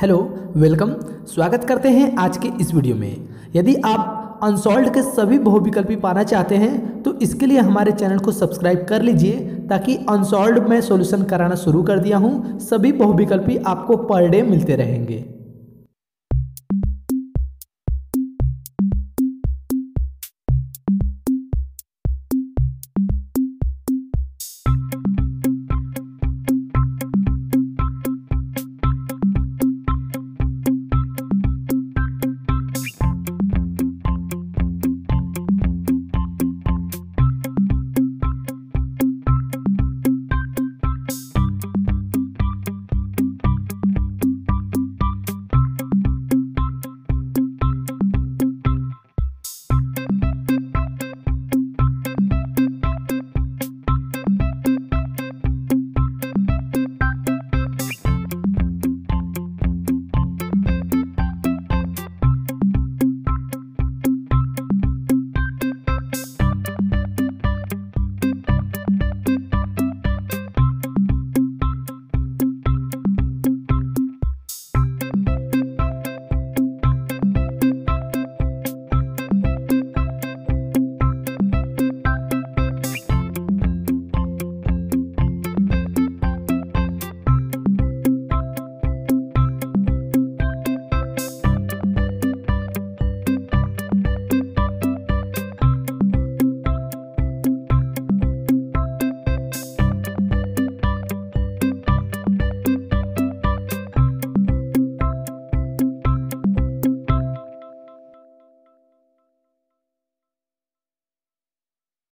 Hello, welcome. स्वागत करते हैं आज के इस वीडियो में। यदि आप अनसॉल्व के सभी बहुविकल्पी पाना चाहते हैं तो इसके लिए हमारे चैनल को सब्सक्राइब कर लीजिए, ताकि अनसॉल्व में सॉल्यूशन कराना शुरू कर दिया हूँ। सभी बहुविकल्पी आपको पर डे मिलते रहेंगे।